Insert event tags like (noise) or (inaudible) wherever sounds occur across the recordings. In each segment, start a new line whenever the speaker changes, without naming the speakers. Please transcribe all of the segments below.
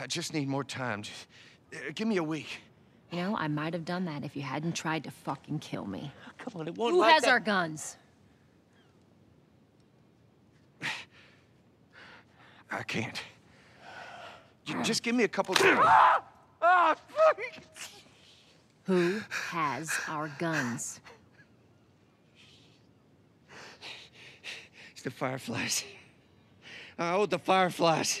I just need more time. Just, uh, give me a week.
You know, I might have done that if you hadn't tried to fucking kill me.
Come on, it won't
Who
like
has
that.
our guns?
I can't. Just give me a couple. ah! (gasps) Ah, fuck!
Who has our guns?
It's the Fireflies. I owed the Fireflies.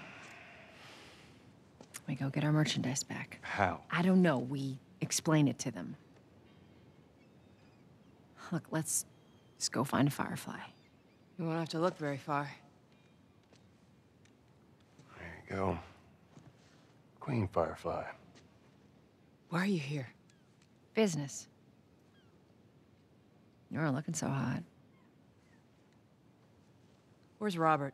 We go get our merchandise back.
How?
I don't know. We explain it to them. Look, let's just go find a firefly.
You won't have to look very far.
There you go. Queen Firefly.
Why are you here?
Business. You aren't looking so hot.
Where's Robert?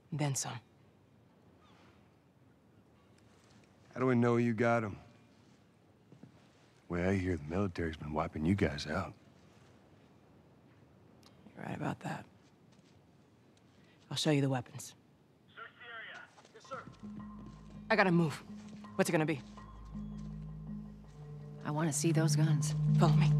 then some.
How do we know you got them? Well, I hear the military's been wiping you guys out.
You're right about that. I'll show you the weapons. Search the area.
Yes, sir.
I gotta move. What's it gonna be?
I want to see those guns.
Follow me.